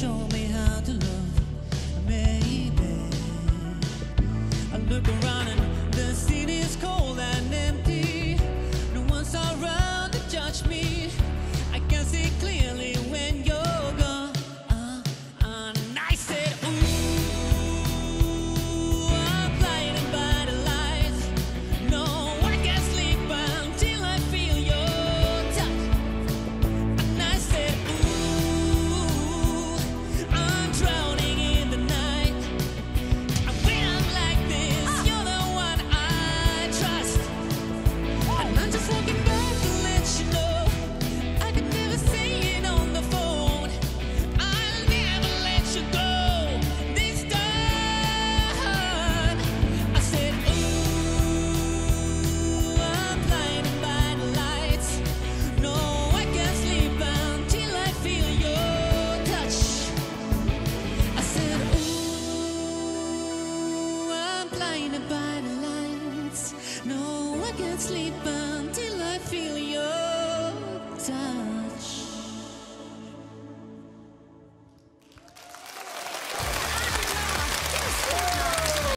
show me how to love, maybe. I look around and the city's cold and empty. No one's around to judge me. I can see clearly. blinded by the lights. No, I can't sleep until I feel